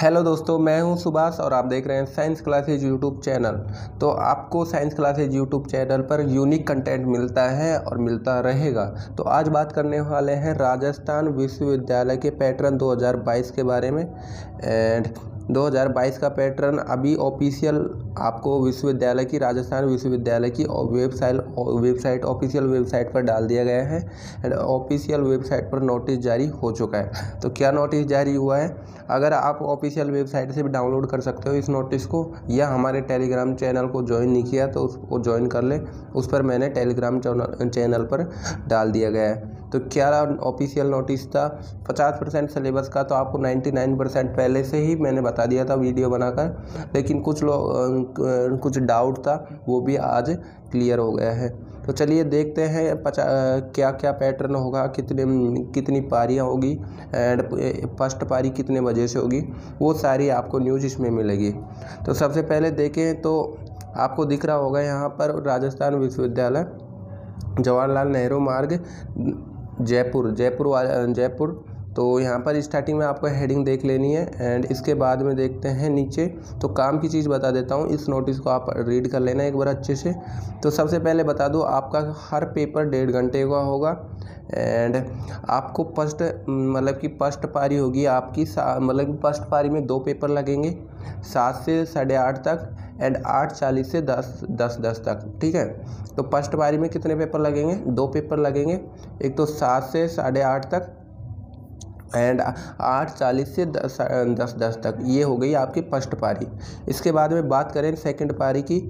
Hello दोस्तों, मैं हूँ सुभाष और आप देख रहे हैं साइंस क्लासेज यूट्यूब चैनल। तो आपको साइंस क्लासेज यूट्यूब चैनल पर यूनिक कंटेंट मिलता है और मिलता रहेगा। तो आज बात करने वाले हैं राजस्थान विश्वविद्यालय के पैटर्न 2022 के बारे में। एंड 2022 का पैटर्न अभी ऑफिशियल आपको विश्वविद्यालय की राजस्थान विश्वविद्यालय की वेबसाइट वेबसाइट, ऑफिशियल वेबसाइट पर डाल दिया गया है एंड ऑफिशियल वेबसाइट पर नोटिस जारी हो चुका है। तो क्या नोटिस जारी हुआ है? अगर आप ऑफिशियल वेबसाइट से भी डाउनलोड कर सकते हो इस नोटिस को या हमारे टेलीग्राम चैनल को ज्वाइन नहीं किया तो उसको ज्वाइन कर ले। उस पर मैंने टेलीग्राम चैनल पर डाल दिया गया है। तो क्या ऑफिशियल नोटिस था? पचास परसेंट सिलेबस का तो आपको नाइन्टी नाइन परसेंट पहले से ही मैंने बता दिया था वीडियो बनाकर। लेकिन कुछ लोग कुछ डाउट था, वो भी आज क्लियर हो गया है। तो चलिए देखते हैं पचा क्या क्या पैटर्न होगा, कितने, कितनी पारियाँ होगी एंड फ़र्स्ट पारी कितने बजे से होगी, वो सारी आपको न्यूज़ इसमें मिलेगी। तो सबसे पहले देखें तो आपको दिख रहा होगा यहाँ पर राजस्थान विश्वविद्यालय, जवाहरलाल नेहरू मार्ग जयपुर जयपुर जयपुर तो यहाँ पर स्टार्टिंग में आपको हेडिंग देख लेनी है एंड इसके बाद में देखते हैं नीचे। तो काम की चीज़ बता देता हूँ, इस नोटिस को आप रीड कर लेना एक बार अच्छे से। तो सबसे पहले बता दूँ, आपका हर पेपर डेढ़ घंटे का होगा एंड आपको फ़र्स्ट मतलब कि फ़र्स्ट पारी होगी आपकी मतलब फ़र्स्ट पारी में दो पेपर लगेंगे, सात से साढ़े आठ तक एंड आठ चालीस से दस दस दस तक, ठीक है? तो फ़र्स्ट पारी में कितने पेपर लगेंगे? दो पेपर लगेंगे, एक तो सात से साढ़े आठ तक एंड आठ चालीस से दस दस दस तक ये हो गई आपकी फ़र्स्ट पारी। इसके बाद में बात करें सेकंड पारी की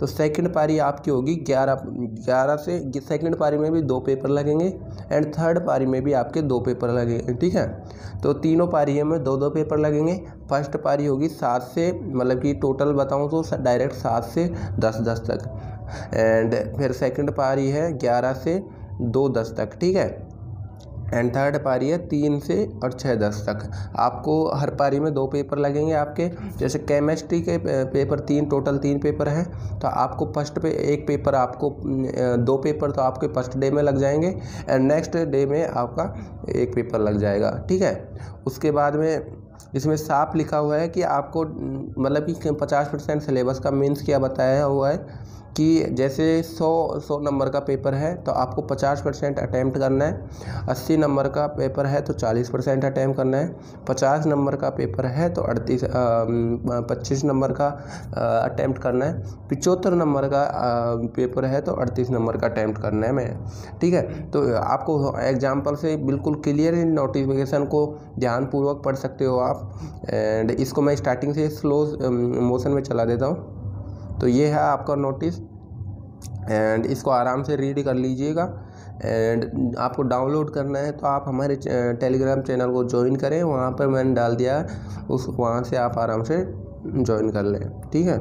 तो सेकंड पारी आपकी होगी ग्यारह ग्यारह से सेकंड पारी में भी दो पेपर लगेंगे एंड थर्ड पारी में भी आपके दो पेपर लगेंगे, ठीक है? तो तीनों पारियों में दो दो पेपर लगेंगे। फ़र्स्ट पारी होगी सात से मतलब कि टोटल बताऊँ तो डायरेक्ट सात से दस दस तक। एंड फिर सेकंड पारी है ग्यारह से दो, दस तक, ठीक है? एंड थर्ड पारी है तीन से और छः दस तक। आपको हर पारी में दो पेपर लगेंगे आपके। जैसे केमिस्ट्री के पेपर तीन टोटल तीन पेपर हैं तो आपको फ़र्स्ट पे एक पेपर आपको दो पेपर तो आपके फ़र्स्ट डे में लग जाएँगे एंड नेक्स्ट डे में आपका एक पेपर लग जाएगा, ठीक है? उसके बाद में इसमें साफ़ लिखा हुआ है कि आपको मतलब कि पचास परसेंट सिलेबस का मीन्स क्या बताया हुआ है? कि जैसे सौ सौ नंबर का पेपर है तो आपको पचास परसेंट अटैम्प्ट करना है। अस्सी नंबर का पेपर है तो चालीस परसेंट अटैम्प्ट करना है। पचास नंबर का पेपर है तो अड़तीस पच्चीस नंबर का अटैम्प्ट करना है। पिचहत्तर नंबर का पेपर है तो अड़तीस नंबर का अटैम्प्ट करना है मैं ठीक है? तो आपको एग्ज़ाम्पल से बिल्कुल क्लियर नोटिफिकेशन को ध्यानपूर्वक पढ़ सकते हो आप। एंड इसको मैं स्टार्टिंग से स्लो मोशन में चला देता हूँ। तो ये है आपका नोटिस एंड इसको आराम से रीड कर लीजिएगा एंड आपको डाउनलोड करना है तो आप हमारे टेलीग्राम चैनल को ज्वाइन करें, वहाँ पर मैंने डाल दिया है, उस, वहाँ से आप आराम से ज्वाइन कर लें, ठीक है?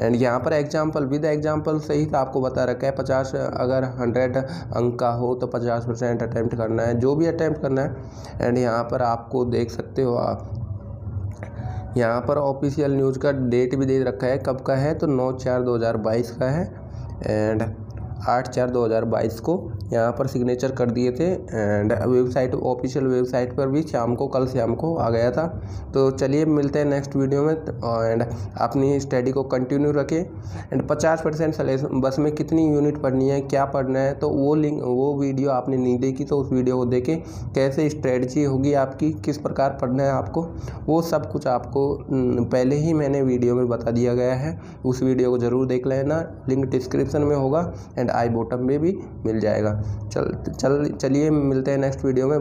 एंड यहाँ पर एग्जांपल विद एग्जांपल सही था आपको बता रखा है, पचास अगर हंड्रेड अंक का हो तो पचास परसेंट अटैम्प्ट करना है, जो भी अटैम्प्ट करना है एंड यहाँ पर आपको देख सकते हो आप यहाँ पर ऑफिशियल न्यूज़ का डेट भी दे रखा है। कब का है? तो नौ चार दो हज़ार बाईस का है। एंड आठ चार दो हज़ार बाईस को यहाँ पर सिग्नेचर कर दिए थे एंड वेबसाइट ऑफिशियल वेबसाइट पर भी शाम को, कल शाम को आ गया था। तो चलिए मिलते हैं नेक्स्ट वीडियो में एंड अपनी स्टडी को कंटिन्यू रखें। एंड पचास परसेंट बस में कितनी यूनिट पढ़नी है, क्या पढ़ना है तो वो लिंक वो वीडियो आपने नहीं देखी तो उस वीडियो को देखें। कैसे स्ट्रेटजी होगी आपकी, किस प्रकार पढ़ना है आपको, वो सब कुछ आपको पहले ही मैंने वीडियो में बता दिया गया है। उस वीडियो को ज़रूर देख लेना लिंक डिस्क्रिप्शन में होगा। एंड आई बॉटम में भी मिल जाएगा। चल चल, चलिए मिलते हैं नेक्स्ट वीडियो में।